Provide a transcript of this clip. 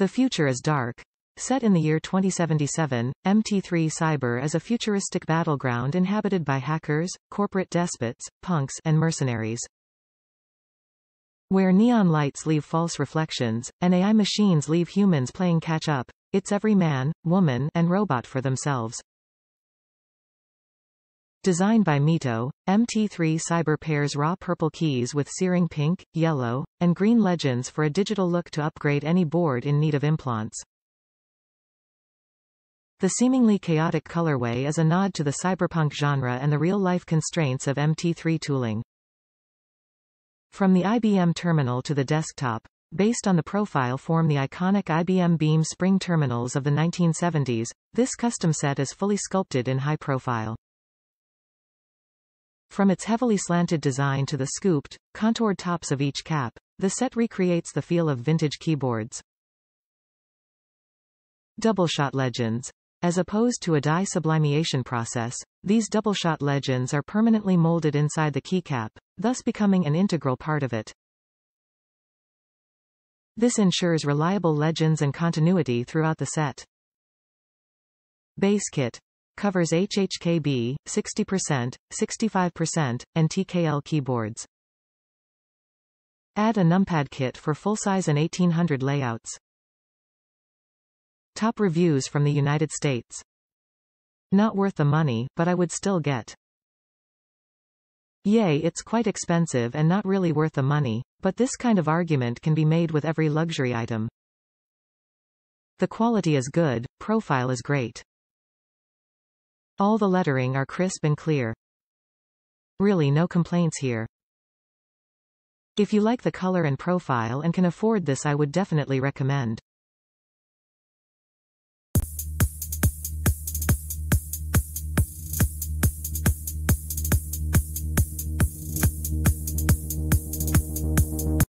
The future is dark. Set in the year 2077, MT3 Cyber is a futuristic battleground inhabited by hackers, corporate despots, punks, and mercenaries. Where neon lights leave false reflections, and AI machines leave humans playing catch-up, it's every man, woman, and robot for themselves. Designed by MiTo, MT3 Cyber pairs raw purple keys with searing pink, yellow, and green legends for a digital look to upgrade any board in need of implants. The seemingly chaotic colorway is a nod to the cyberpunk genre and the real-life constraints of MT3 tooling. From the IBM terminal to the desktop, based on the profile form the iconic IBM Beam Spring terminals of the 1970s, this custom set is fully sculpted in high profile. From its heavily slanted design to the scooped, contoured tops of each cap, the set recreates the feel of vintage keyboards. Doubleshot legends. As opposed to a dye sublimation process, these double-shot legends are permanently molded inside the keycap, thus becoming an integral part of it. This ensures reliable legends and continuity throughout the set. Base kit covers HHKB, 60%, 65%, and TKL keyboards. Add a numpad kit for full-size and 1800 layouts. Top reviews from the United States. Not worth the money, but I would still get. Yay it's quite expensive and not really worth the money, but this kind of argument can be made with every luxury item. The quality is good, profile is great. All the lettering are crisp and clear. Really no complaints here. If you like the color and profile and can afford this I would definitely recommend.